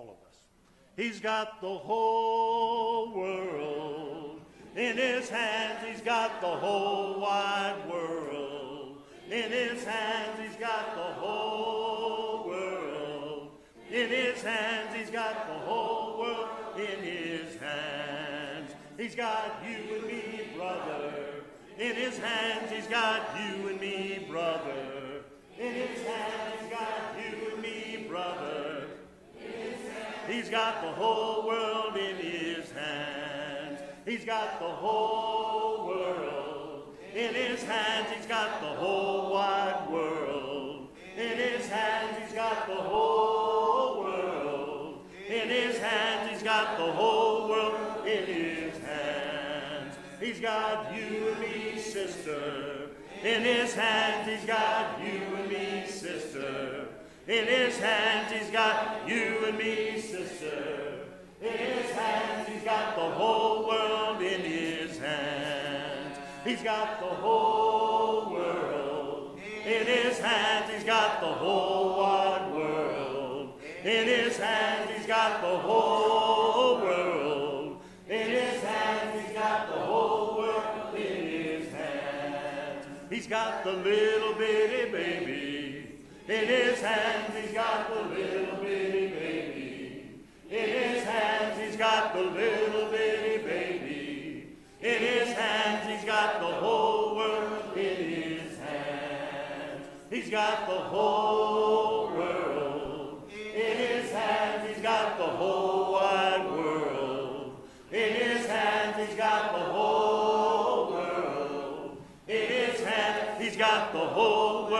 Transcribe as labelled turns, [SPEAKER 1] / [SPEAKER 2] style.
[SPEAKER 1] all of us. He's got the whole world in his hands. He's got the whole wide world in his hands. He's got the whole world in his hands. He's got the whole world in his hands. He's got you and me, brother. In his hands, he's got you and me, brother. He's got the whole world in his hands. He's got the whole world in his hands. He's got the whole wide world in his hands. He's got the whole world in his hands. He's got the whole world in his hands. He's got you and me, sister. In his hands, he's got you. In his hands, he's got you and me, sister. In his hands, he's got the whole world in his hands. He's got the whole world in his hands. He's got the whole wide world in his hands. He's got the whole world in his hands. He's got the whole world in his hands. He's got the little bitty baby. In his hands he's got the little bitty baby. In his hands he's got the little bitty baby. In his hands he's got the whole world in his hands. He's got the whole world in his hands. He's got the whole wide world in his hands. He's got the whole world in his hands. He's got the whole